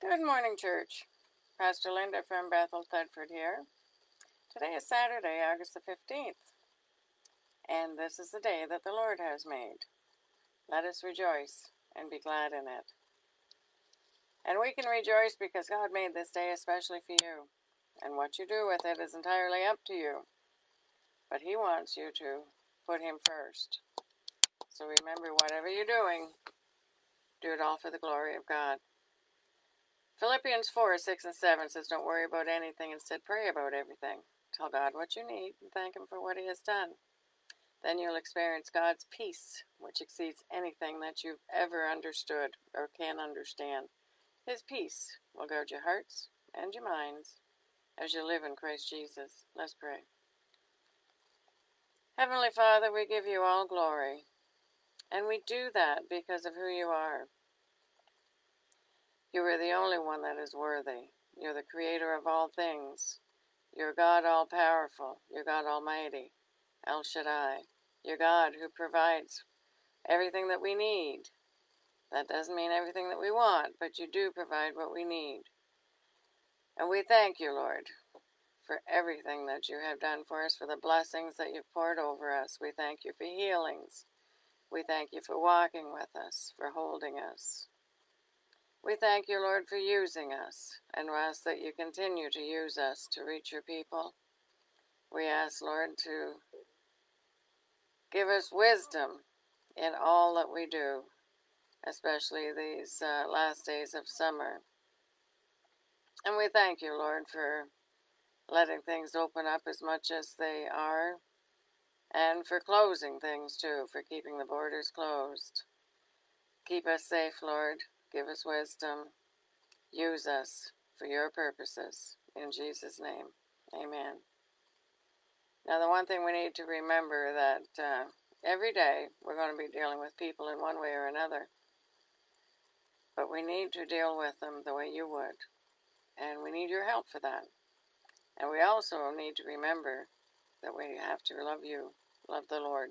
Good morning, church. Pastor Linda from Bethel Thedford here. Today is Saturday, August the 15th, and this is the day that the Lord has made. Let us rejoice and be glad in it. And we can rejoice because God made this day especially for you, and what you do with it is entirely up to you. But He wants you to put Him first. So remember, whatever you're doing, do it all for the glory of God. Philippians 4 6 and 7 says, Don't worry about anything, instead, pray about everything. Tell God what you need and thank Him for what He has done. Then you'll experience God's peace, which exceeds anything that you've ever understood or can understand. His peace will guard your hearts and your minds as you live in Christ Jesus. Let's pray. Heavenly Father, we give you all glory, and we do that because of who you are. You are the only one that is worthy. You're the creator of all things. You're God all powerful. You're God Almighty. El Shaddai. You're God who provides everything that we need. That doesn't mean everything that we want, but you do provide what we need. And we thank you, Lord, for everything that you have done for us, for the blessings that you've poured over us. We thank you for healings. We thank you for walking with us, for holding us. We thank you, Lord, for using us, and we ask that you continue to use us to reach your people. We ask, Lord, to give us wisdom in all that we do, especially these uh, last days of summer. And we thank you, Lord, for letting things open up as much as they are, and for closing things too, for keeping the borders closed. Keep us safe, Lord. Give us wisdom. Use us for your purposes. In Jesus' name, amen. Now, the one thing we need to remember that uh, every day we're going to be dealing with people in one way or another. But we need to deal with them the way you would. And we need your help for that. And we also need to remember that we have to love you, love the Lord.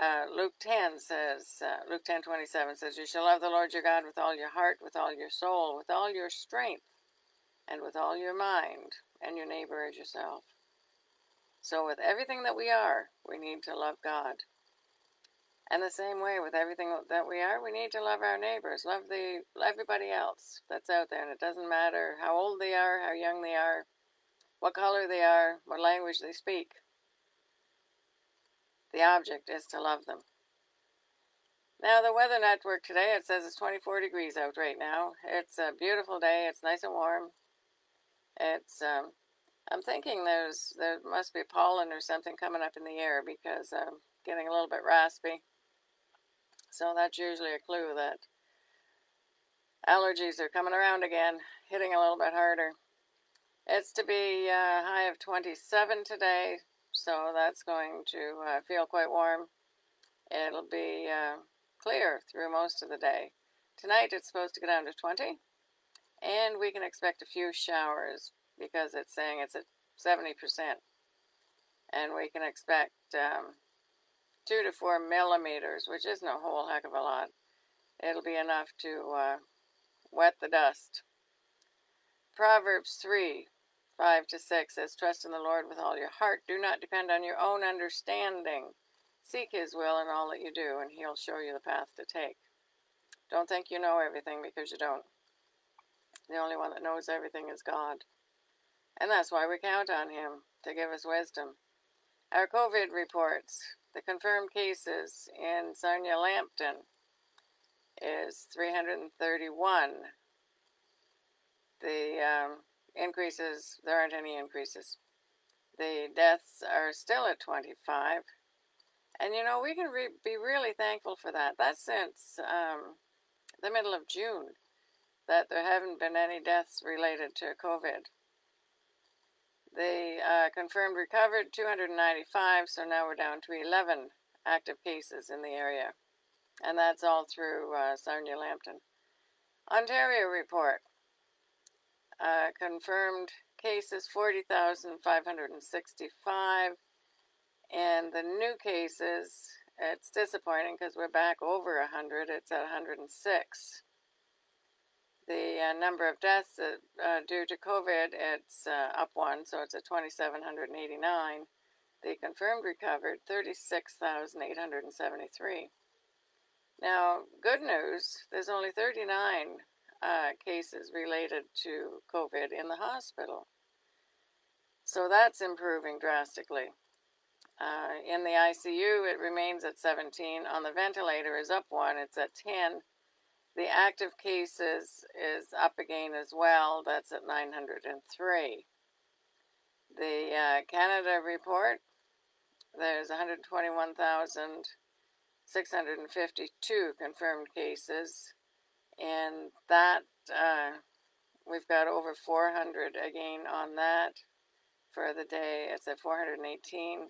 Uh, Luke 10 says, uh, Luke 10 27 says, You shall love the Lord your God with all your heart, with all your soul, with all your strength, and with all your mind, and your neighbor as yourself. So, with everything that we are, we need to love God. And the same way with everything that we are, we need to love our neighbors, love the everybody else that's out there. And it doesn't matter how old they are, how young they are, what color they are, what language they speak. The object is to love them. Now, the Weather Network today, it says it's 24 degrees out right now. It's a beautiful day. It's nice and warm. It's, um, I'm thinking there's, there must be pollen or something coming up in the air because I'm getting a little bit raspy. So that's usually a clue that allergies are coming around again, hitting a little bit harder. It's to be a high of 27 today, so that's going to uh, feel quite warm. It'll be uh, clear through most of the day. Tonight it's supposed to go down to 20, and we can expect a few showers because it's saying it's at 70%. And we can expect um, 2 to 4 millimeters, which isn't a whole heck of a lot. It'll be enough to uh, wet the dust. Proverbs 3 5 to 6 says, Trust in the Lord with all your heart. Do not depend on your own understanding. Seek His will in all that you do, and He'll show you the path to take. Don't think you know everything because you don't. The only one that knows everything is God. And that's why we count on Him to give us wisdom. Our COVID reports, the confirmed cases in Sarnia Lambton is 331. The um, increases, there aren't any increases. The deaths are still at 25. And you know, we can re- be really thankful for that. That's since um, the middle of June that there haven't been any deaths related to COVID. The uh, confirmed recovered 295, so now we're down to 11 active cases in the area. And that's all through uh, Sarnia Lambton. Ontario report uh, confirmed cases 40,565. And the new cases, it's disappointing because we're back over 100. It's at 106. The uh, number of deaths uh, due to COVID, it's uh, up one, so it's at 2,789. The confirmed recovered, 36,873. Now, good news, there's only 39 uh, cases related to COVID in the hospital. So that's improving drastically. Uh, in the ICU, it remains at 17. On the ventilator is up one, it's at 10. The active cases is up again as well, that's at 903. The uh, Canada report, there's 121,652 confirmed cases, and that uh, we've got over 400 again on that for the day. It's at 418.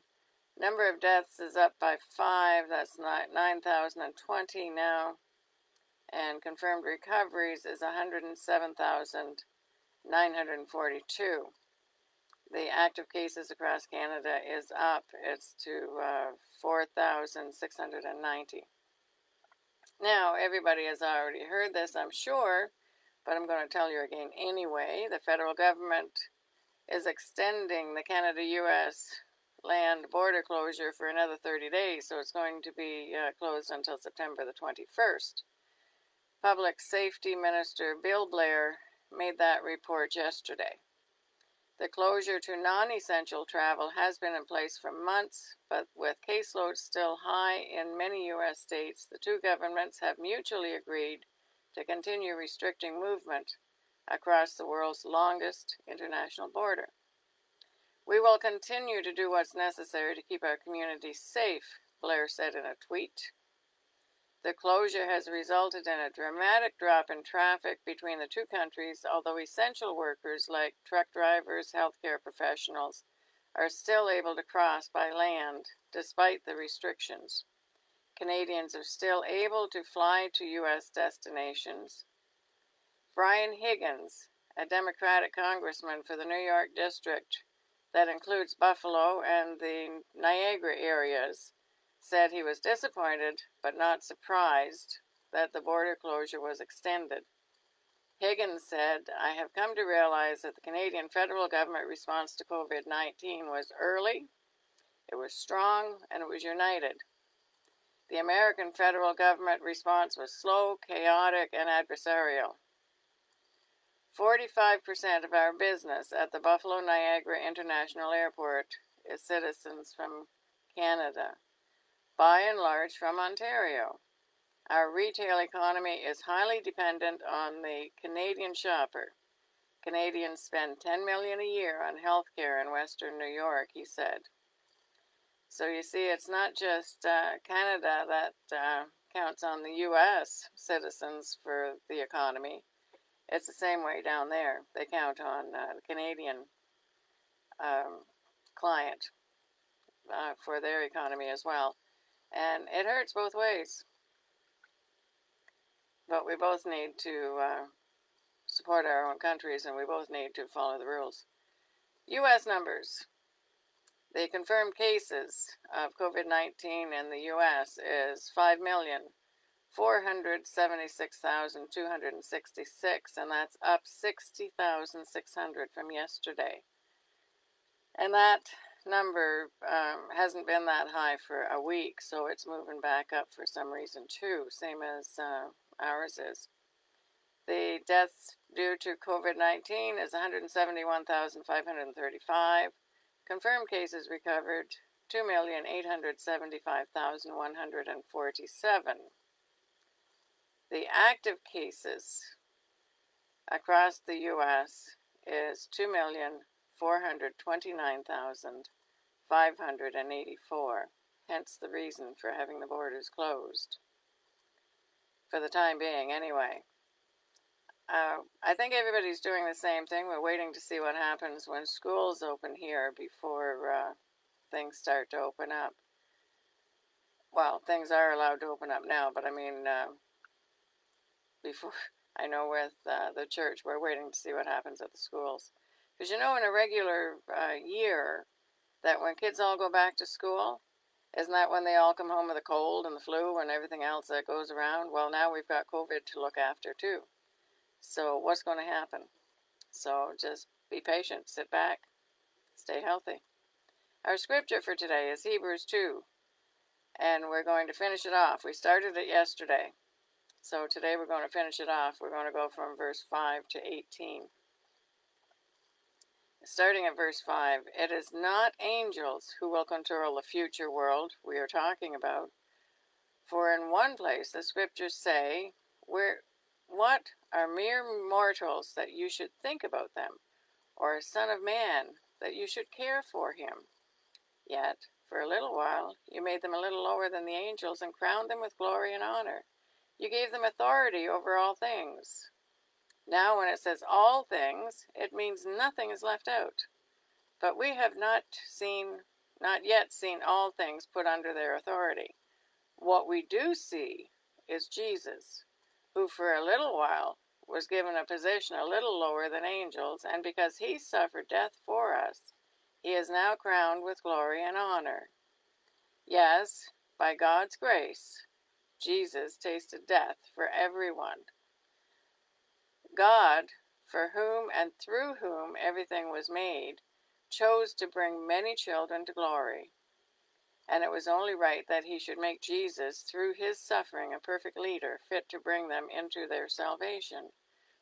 Number of deaths is up by five. That's 9,020 now. And confirmed recoveries is 107,942. The active cases across Canada is up. It's to uh, 4,690. Now, everybody has already heard this, I'm sure, but I'm going to tell you again anyway. The federal government is extending the Canada US land border closure for another 30 days, so it's going to be uh, closed until September the 21st. Public Safety Minister Bill Blair made that report yesterday. The closure to non essential travel has been in place for months, but with caseloads still high in many U.S. states, the two governments have mutually agreed to continue restricting movement across the world's longest international border. We will continue to do what's necessary to keep our community safe, Blair said in a tweet. The closure has resulted in a dramatic drop in traffic between the two countries, although essential workers like truck drivers, healthcare professionals are still able to cross by land despite the restrictions. Canadians are still able to fly to U.S. destinations. Brian Higgins, a Democratic congressman for the New York District, that includes Buffalo and the Niagara areas, said he was disappointed but not surprised that the border closure was extended. Higgins said, I have come to realize that the Canadian federal government response to COVID 19 was early, it was strong, and it was united. The American federal government response was slow, chaotic, and adversarial. 45% of our business at the Buffalo Niagara International Airport is citizens from Canada, by and large from Ontario. Our retail economy is highly dependent on the Canadian shopper. Canadians spend 10 million a year on health care in western New York, he said. So you see, it's not just uh, Canada that uh, counts on the U.S. citizens for the economy. It's the same way down there. They count on uh, the Canadian um, client uh, for their economy as well. And it hurts both ways. But we both need to uh, support our own countries and we both need to follow the rules. U.S. numbers. The confirmed cases of COVID 19 in the U.S. is 5 million. 476,266, and that's up 60,600 from yesterday. And that number um, hasn't been that high for a week, so it's moving back up for some reason too, same as uh, ours is. The deaths due to COVID 19 is 171,535. Confirmed cases recovered 2,875,147. The active cases across the U.S. is 2,429,584, hence the reason for having the borders closed. For the time being, anyway. Uh, I think everybody's doing the same thing. We're waiting to see what happens when schools open here before uh, things start to open up. Well, things are allowed to open up now, but I mean, uh, before I know with uh, the church, we're waiting to see what happens at the schools. Because you know, in a regular uh, year, that when kids all go back to school, isn't that when they all come home with a cold and the flu and everything else that goes around? Well, now we've got COVID to look after too. So, what's going to happen? So, just be patient, sit back, stay healthy. Our scripture for today is Hebrews 2, and we're going to finish it off. We started it yesterday, so today we're going to finish it off. We're going to go from verse 5 to 18. Starting at verse 5, it is not angels who will control the future world we are talking about. For in one place the scriptures say, Where, What are mere mortals that you should think about them, or a son of man that you should care for him? Yet, for a little while, you made them a little lower than the angels and crowned them with glory and honor. You gave them authority over all things. Now, when it says all things, it means nothing is left out. But we have not seen, not yet seen all things put under their authority. What we do see is Jesus, who for a little while was given a position a little lower than angels, and because he suffered death for us, he is now crowned with glory and honor. Yes, by God's grace, Jesus tasted death for everyone. God, for whom and through whom everything was made, chose to bring many children to glory. And it was only right that he should make Jesus, through his suffering, a perfect leader, fit to bring them into their salvation.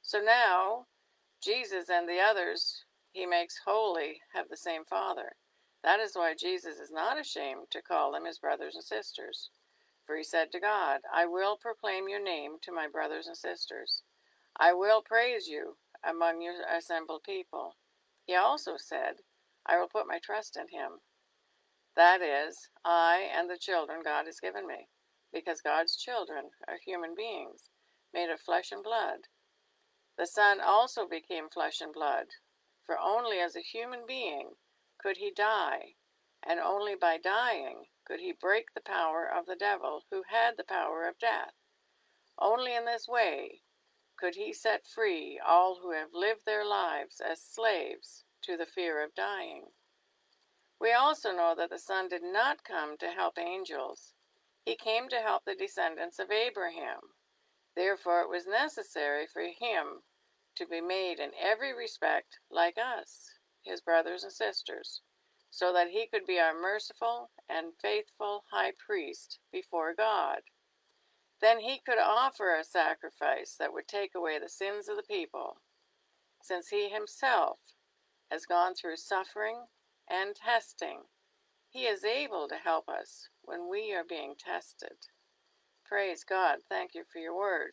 So now, Jesus and the others he makes holy have the same Father. That is why Jesus is not ashamed to call them his brothers and sisters. For he said to God, I will proclaim your name to my brothers and sisters. I will praise you among your assembled people. He also said, I will put my trust in him. That is, I and the children God has given me, because God's children are human beings, made of flesh and blood. The Son also became flesh and blood, for only as a human being could he die, and only by dying could he break the power of the devil who had the power of death. Only in this way could he set free all who have lived their lives as slaves to the fear of dying. We also know that the Son did not come to help angels. He came to help the descendants of Abraham. Therefore, it was necessary for him to be made in every respect like us, his brothers and sisters, so that he could be our merciful and faithful high priest before God. Then he could offer a sacrifice that would take away the sins of the people, since he himself has gone through suffering and testing. He is able to help us when we are being tested. Praise God. Thank you for your word.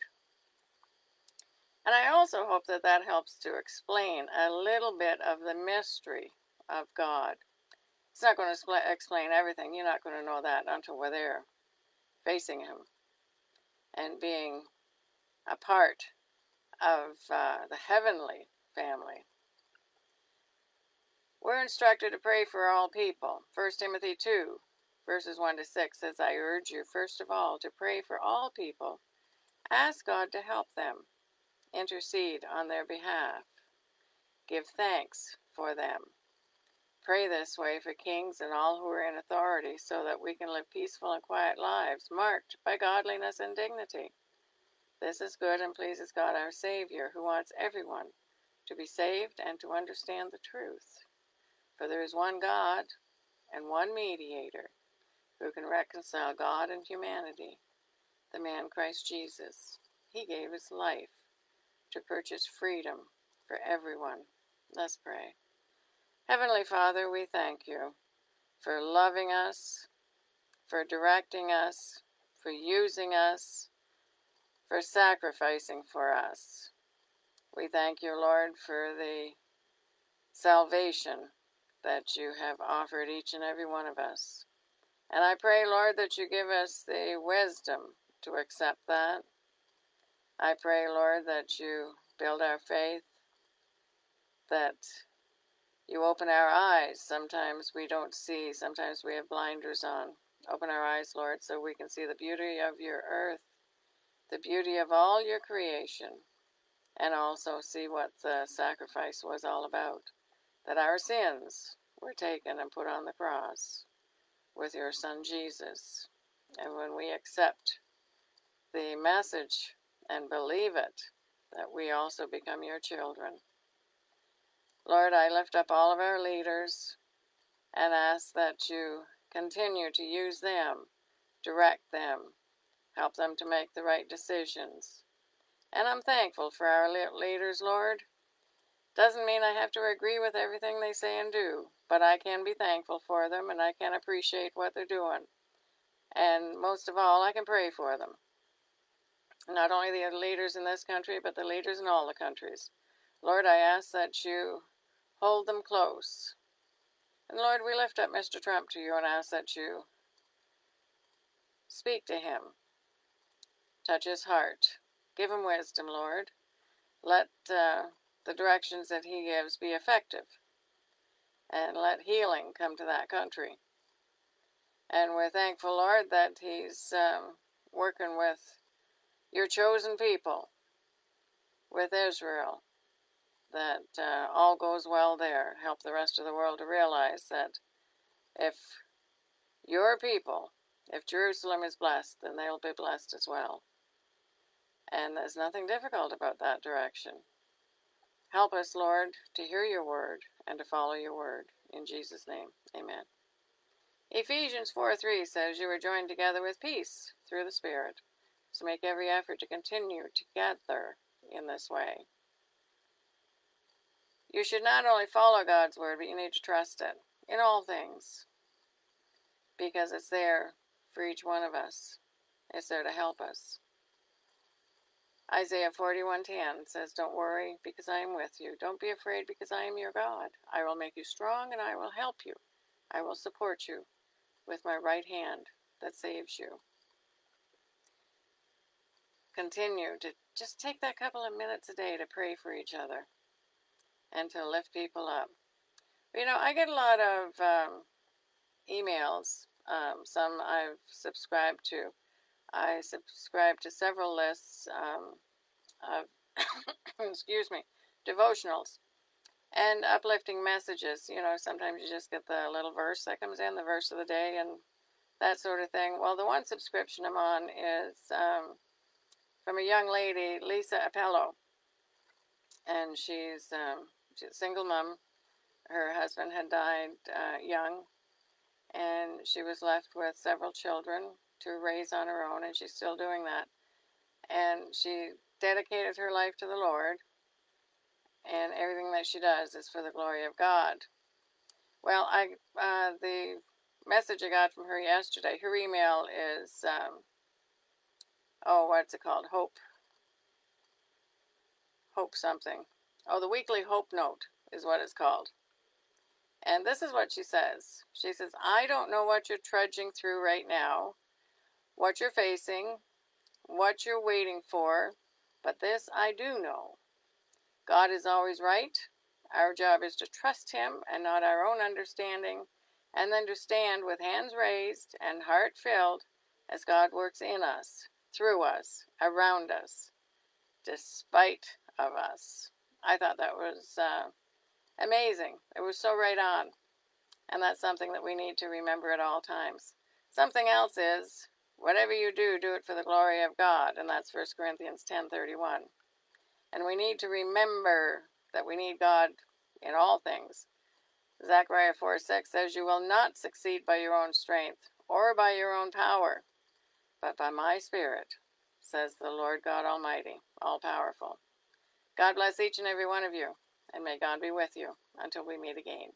And I also hope that that helps to explain a little bit of the mystery of God. It's not going to explain everything. You're not going to know that until we're there, facing Him, and being a part of uh, the heavenly family. We're instructed to pray for all people. 1 Timothy 2, verses 1 to 6 says, I urge you, first of all, to pray for all people. Ask God to help them intercede on their behalf. Give thanks for them. Pray this way for kings and all who are in authority so that we can live peaceful and quiet lives marked by godliness and dignity. This is good and pleases God our Savior, who wants everyone to be saved and to understand the truth. For there is one God and one mediator who can reconcile God and humanity, the man Christ Jesus. He gave his life to purchase freedom for everyone. Let's pray. Heavenly Father, we thank you for loving us, for directing us, for using us, for sacrificing for us. We thank you, Lord, for the salvation that you have offered each and every one of us. And I pray, Lord, that you give us the wisdom to accept that I pray, Lord, that you build our faith, that you open our eyes. Sometimes we don't see, sometimes we have blinders on. Open our eyes, Lord, so we can see the beauty of your earth, the beauty of all your creation, and also see what the sacrifice was all about. That our sins were taken and put on the cross with your Son Jesus. And when we accept the message and believe it that we also become your children. Lord, I lift up all of our leaders and ask that you continue to use them, direct them, help them to make the right decisions. And I'm thankful for our leaders, Lord. Doesn't mean I have to agree with everything they say and do, but I can be thankful for them and I can appreciate what they're doing. And most of all, I can pray for them. Not only the leaders in this country, but the leaders in all the countries. Lord, I ask that you hold them close. And Lord, we lift up Mr. Trump to you and ask that you speak to him, touch his heart, give him wisdom, Lord. Let uh, the directions that he gives be effective, and let healing come to that country. And we're thankful, Lord, that He's um, working with your chosen people, with Israel, that uh, all goes well there. Help the rest of the world to realize that if your people, if Jerusalem is blessed, then they'll be blessed as well. And there's nothing difficult about that direction. Help us, Lord, to hear your word and to follow your word. In Jesus' name, amen. Ephesians 4 3 says, You are joined together with peace through the Spirit. So make every effort to continue together in this way. You should not only follow God's word, but you need to trust it in all things. Because it's there for each one of us. It's there to help us. Isaiah 41:10 says, "Don't worry because I am with you. Don't be afraid because I am your God. I will make you strong and I will help you. I will support you with my right hand that saves you. Continue to just take that couple of minutes a day to pray for each other and to lift people up. You know, I get a lot of um, emails. Um, some I've subscribed to. I subscribe to several lists um, of, excuse me, devotionals and uplifting messages. You know, sometimes you just get the little verse that comes in, the verse of the day, and that sort of thing. Well, the one subscription I'm on is um, from a young lady, Lisa Appelo, and she's, um, she's a single mom. Her husband had died uh, young, and she was left with several children to raise on her own, and she's still doing that. And she dedicated her life to the Lord and everything that she does is for the glory of God. Well, I uh, the message I got from her yesterday, her email is, um, oh, what's it called? Hope. Hope something. Oh, the weekly hope note is what it's called. And this is what she says. She says, I don't know what you're trudging through right now, what you're facing, what you're waiting for, but this I do know. God is always right. Our job is to trust Him and not our own understanding, and then to stand with hands raised and heart filled as God works in us, through us, around us, despite of us. I thought that was uh, amazing. It was so right on. And that's something that we need to remember at all times. Something else is, whatever you do, do it for the glory of God, and that's 1 Corinthians 10.31. And we need to remember that we need God in all things. Zechariah 4 6 says, You will not succeed by your own strength or by your own power, but by my Spirit, says the Lord God Almighty, all powerful. God bless each and every one of you, and may God be with you until we meet again.